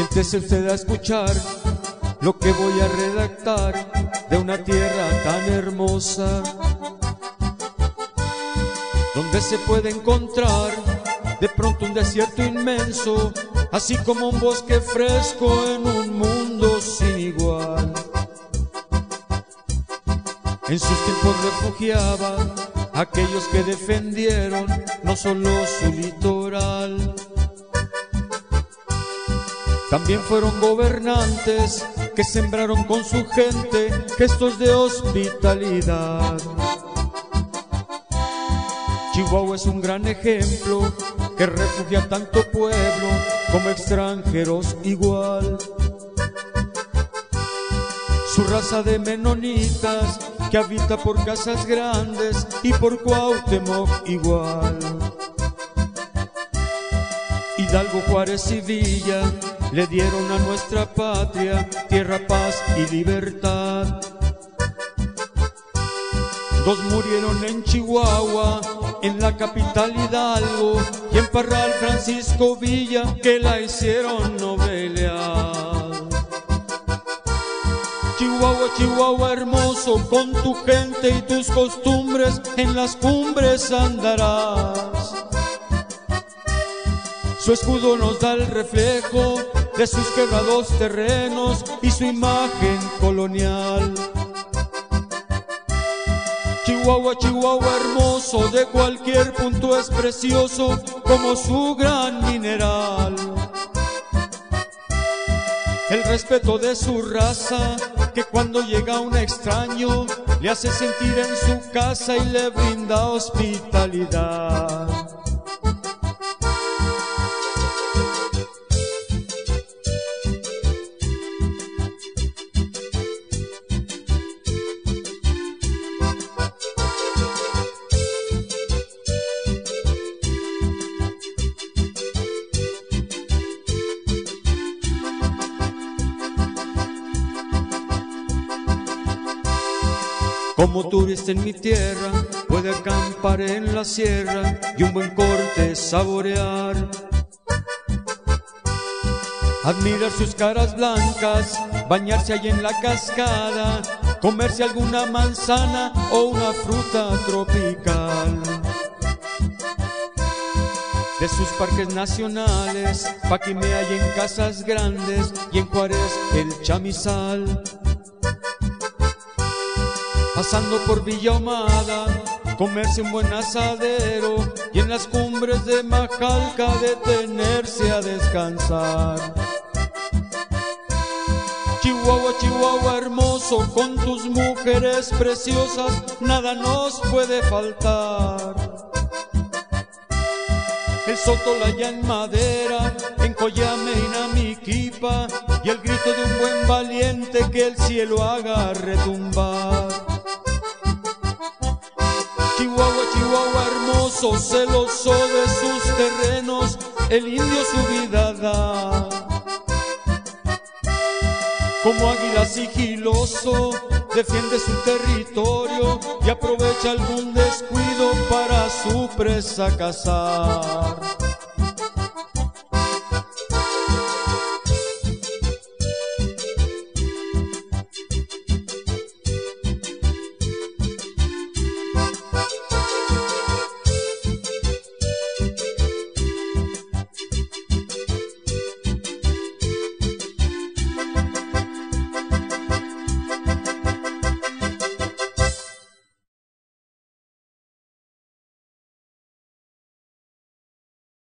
Siéntese usted a escuchar lo que voy a redactar de una tierra tan hermosa, donde se puede encontrar de pronto un desierto inmenso, así como un bosque fresco en un mundo sin igual. En sus tiempos refugiaba a aquellos que defendieron no solo su litoral, también fueron gobernantes que sembraron con su gente gestos de hospitalidad. Chihuahua es un gran ejemplo que refugia tanto pueblo como extranjeros igual. Su raza de menonitas que habita por casas grandes y por Cuauhtémoc igual. Hidalgo, Juárez y Villa le dieron a nuestra patria tierra, paz y libertad. Dos murieron en Chihuahua, en la capital Hidalgo, y en Parral Francisco Villa, que la hicieron novelear. Chihuahua, Chihuahua hermoso, con tu gente y tus costumbres, en las cumbres andarás. Su escudo nos da el reflejo de sus quebrados terrenos y su imagen colonial. Chihuahua, Chihuahua hermoso, de cualquier punto es precioso como su gran mineral. El respeto de su raza, que cuando llega un extraño, le hace sentir en su casa y le brinda hospitalidad. Como turista en mi tierra, puede acampar en la sierra y un buen corte saborear. Admirar sus caras blancas, bañarse allí en la cascada, comerse alguna manzana o una fruta tropical. De sus parques nacionales, Paquimea y en casas grandes y en Juárez el chamizal pasando por Villa Ahumada, comerse un buen asadero y en las cumbres de Majalca detenerse a descansar. Chihuahua, Chihuahua hermoso, con tus mujeres preciosas, nada nos puede faltar. El sotolaya en madera, en Coyame y Namiquipa, y el grito de un buen valiente que el cielo haga retumbar. Celoso de sus terrenos, el indio su vida da. Como águila sigiloso, defiende su territorio y aprovecha algún descuido para su presa cazar.